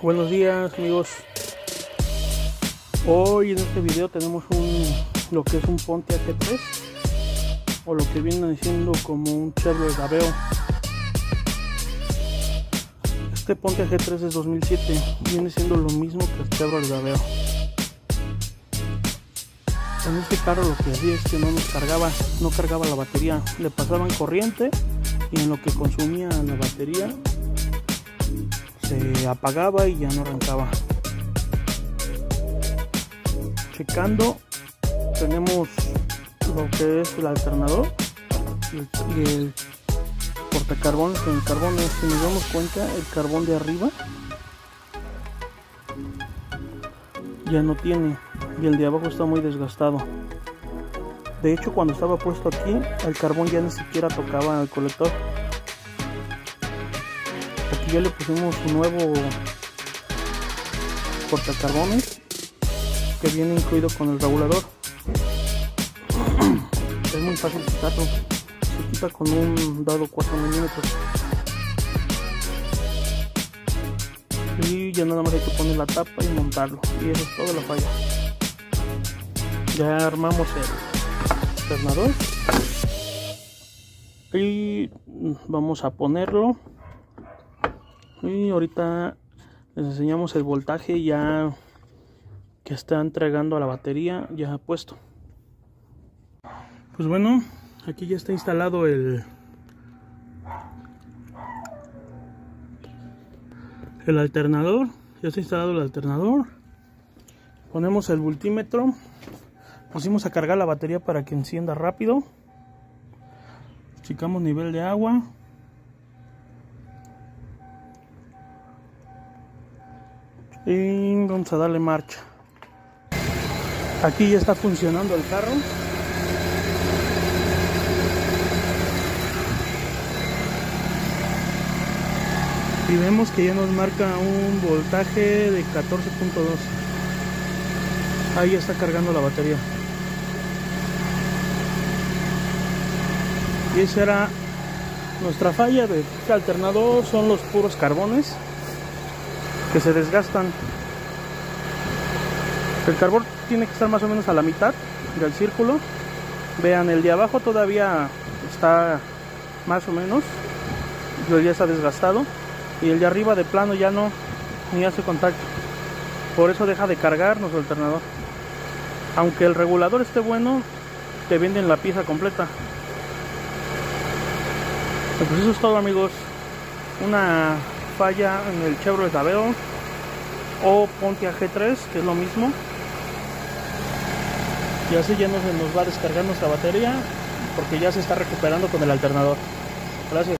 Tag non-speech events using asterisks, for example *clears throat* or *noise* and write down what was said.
Buenos días amigos. Hoy en este video tenemos un lo que es un Pontiac G3 o lo que viene siendo como un Chevrolet Aveo. Este Pontiac G3 es 2007, viene siendo lo mismo que el Chevrolet Aveo. En este carro lo que hacía es que no nos cargaba, no cargaba la batería, le pasaban corriente y en lo que consumía la batería se apagaba y ya no arrancaba. Checando, tenemos lo que es el alternador y el portacarbón. En el carbón, si nos damos cuenta, el carbón de arriba ya no tiene y el de abajo está muy desgastado. De hecho, cuando estaba puesto aquí, el carbón ya ni siquiera tocaba el colector ya le pusimos un nuevo portacarbones que viene incluido con el regulador. *clears throat* Es muy fácil quitarlo. Se quita con un dado 4 milímetros. Y ya nada más hay que poner la tapa y montarlo. Y eso es toda la falla. Ya armamos el alternador. Y vamos a ponerlo y ahorita les enseñamos el voltaje ya que está entregando a la batería ya puesto. Pues bueno aquí ya está instalado el el alternador. Ya está instalado el alternador. Ponemos el multímetro. Pusimos a cargar la batería para que encienda rápido. Checamos nivel de agua y vamos a darle marcha. Aquí ya está funcionando el carro. Y vemos que ya nos marca un voltaje de 14.2 ahí está cargando la batería. Y esa era nuestra falla de alternador son los puros carbones que se desgastan. El carbón tiene que estar más o menos a la mitad del círculo. Vean, el de abajo todavía está más o menos, pero ya está desgastado. Y el de arriba de plano ya no, ni hace contacto. Por eso deja de cargar nuestro alternador. Aunque el regulador esté bueno, te venden la pieza completa. Pues eso es todo amigos. Una falla en el Chevrolet Aveo o Pontiac G3 que es lo mismo. Y así ya no se nos va a descargar nuestra batería porque ya se está recuperando con el alternador. Gracias